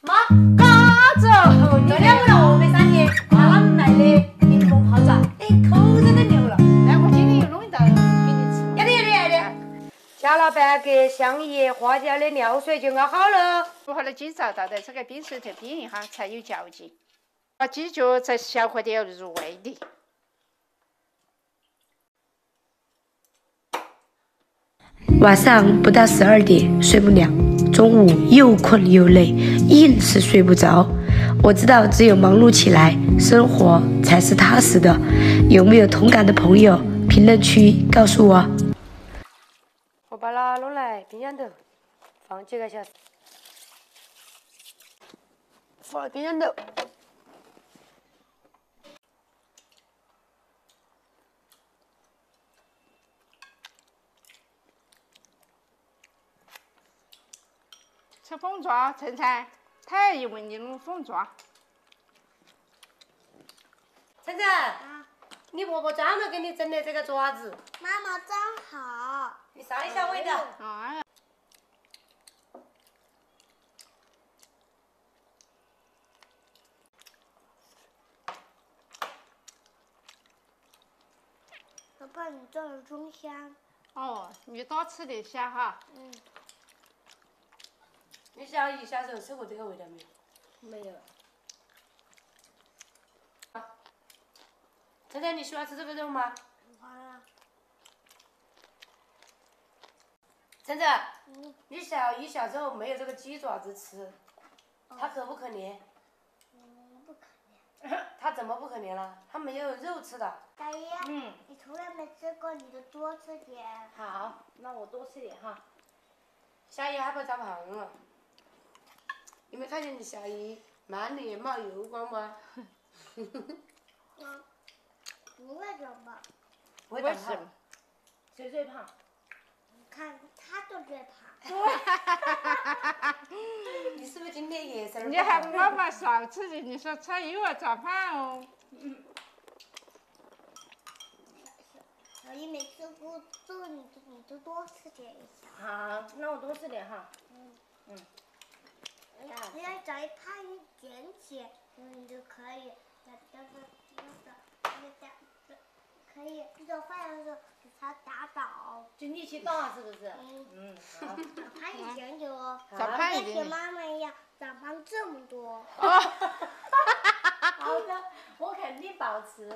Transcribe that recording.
妈，嘎子，你两个人我没三年，拿他们买的柠檬泡茶，哎，口真的牛了。来我今天又弄一道给你吃。要得要得要得。贾老板给香叶花椒的料水就熬好了。煮好的鸡爪倒在这个冰水头冰一下，才有嚼劲。把鸡脚再小火点入味的。晚上不到十二点睡不了，中午又困又累，硬是睡不着。我知道只有忙碌起来，生活才是踏实的。有没有同感的朋友？评论区告诉我。我把它弄来冰箱头，放几个小时，放冰箱头。吃凤爪，晨晨，他也问你弄凤爪。晨晨，啊你婆婆专门给你整的这个爪子。妈妈真好。你尝一下味道。哎。爸爸，你做的真香。哦，你多吃点虾哈。嗯。你小姨小时候吃过这个味道没有？没有。晨晨，你喜欢吃这个肉吗？喜欢啊。晨晨，你小姨小时候没有这个鸡爪子吃，她可不可怜？嗯，不可怜。她怎么不可怜了？她没有肉吃的。小姨，嗯，你从来没吃过，你就多吃点。好，那我多吃点哈。小姨害怕长胖了。你没看见你小姨满脸冒油光吗？我不会长胖，不会长胖，谁最胖？你看他都最胖。你是不是今天夜生？你还妈妈少吃点，你说吃又要长胖哦。小姨没吃过这你你就多吃点一下。好，那我多吃点哈。嗯嗯。你要找一胖一点起，你就可以，可以做饭的时候给他打倒。就力气大是不是？嗯嗯。长胖一点就，长胖一点。别像妈妈一样长胖这么多。好的，我肯定保持。